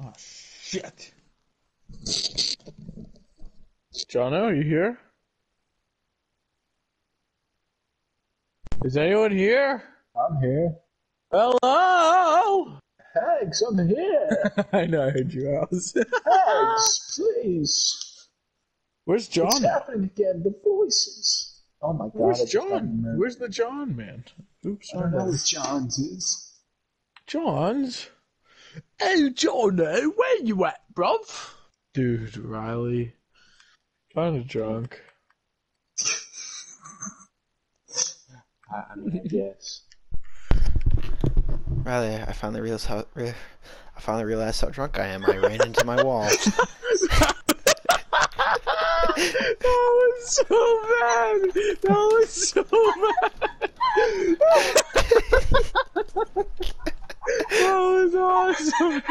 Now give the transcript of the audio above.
Oh shit. Jono, are you here? Is anyone here? I'm here. Hello? Hags, I'm here. I know I heard you out. Hags, please. Where's John? What's happening again? The voices. Oh my god. Where's I just got John? Where's the John man? Oops, I don't know sorry. where John's is. John's? Oh, Jono, eh? where you at, bruv? Dude, Riley. Kinda drunk. I, I mean, I guess. Riley, I finally realized how re- I finally realized how drunk I am. I ran into my wall. that was so bad. That was so bad. coração.